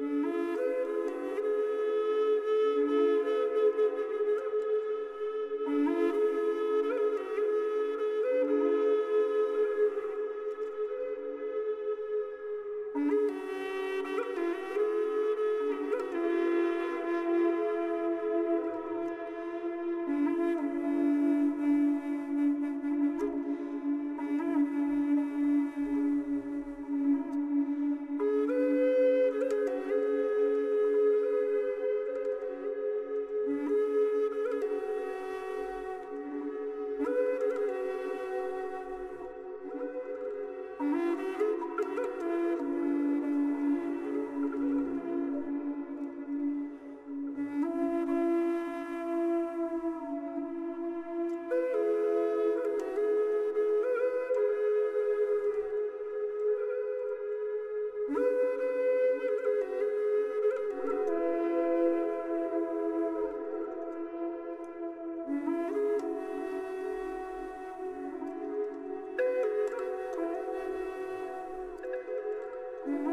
Mm-hmm. Mm-hmm.